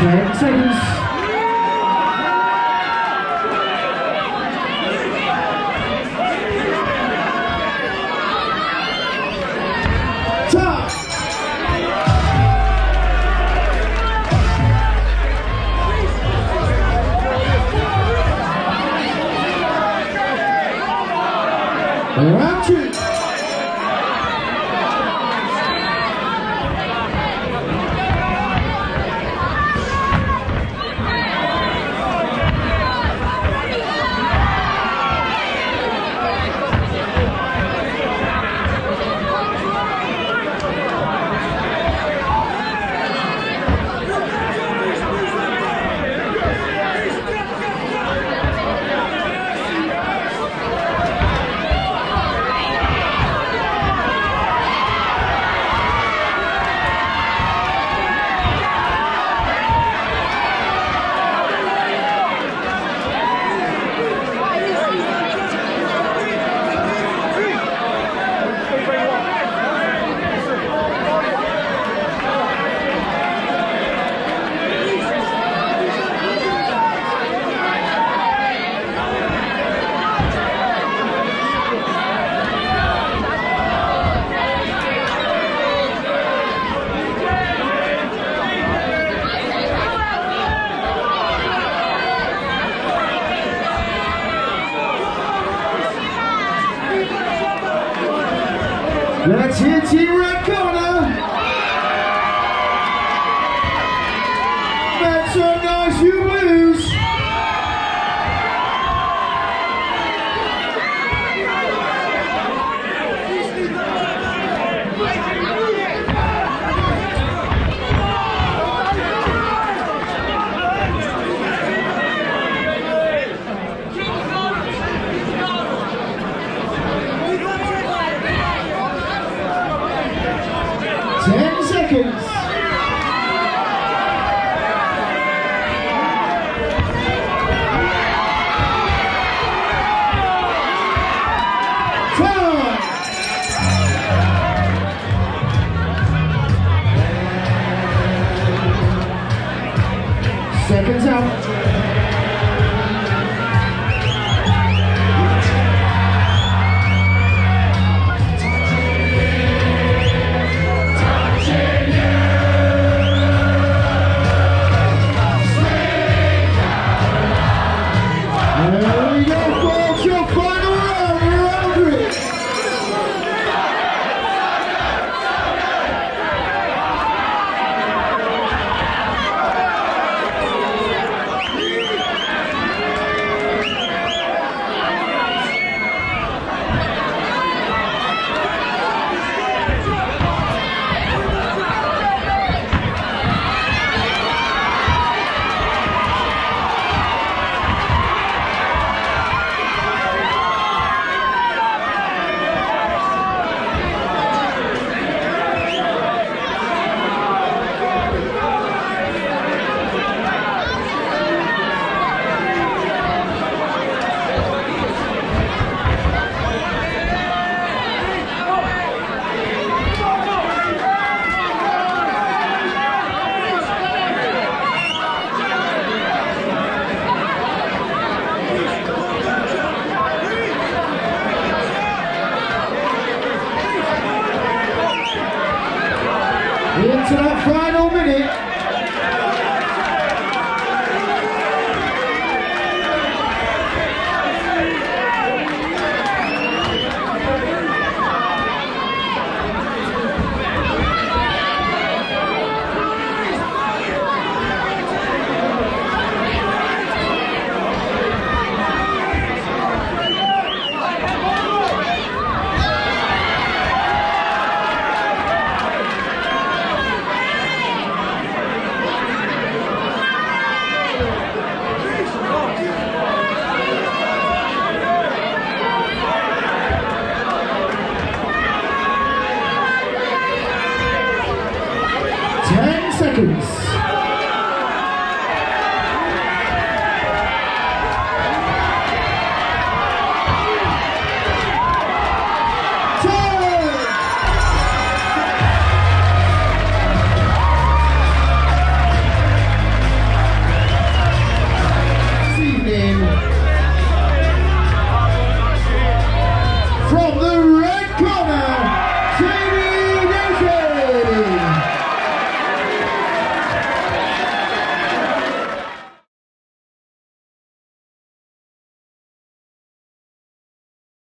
Ten seconds. Round two. Let's hit T-Red seconds.